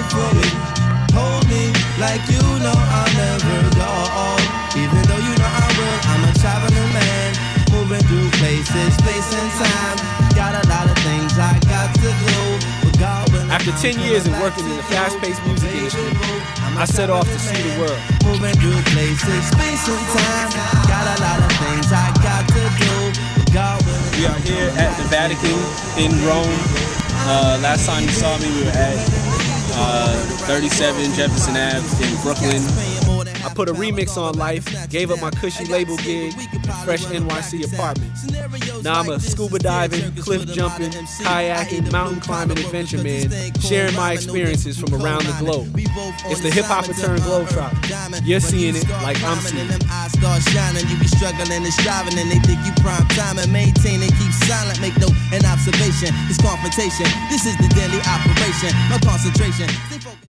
away from me. Hold me like you know I'll never go. Even though you know I will, I'm a traveling man, moving through places, space and time. Got a lot of things I got to do. After 10 years of working in the fast-paced music industry, I set off to see the world. Moving through places, space and time. Got a lot of things I got to do. We are here at the Vatican in Rome. Uh, last time you saw me, we were at 37 Jefferson Ave in Brooklyn. I put a remix on life, gave up my cushy label gig, fresh NYC apartment. Now I'm a scuba diving, cliff jumping, kayaking, mountain climbing adventure man, sharing my experiences from around the globe. It's the hip hop return globetrotter. You're seeing it like I'm seeing it. Them eyes start shining, you be struggling and striving, and they think you prime time and maintain and keep silent. Make no an observation. It's confrontation. This is the daily operation. My concentration.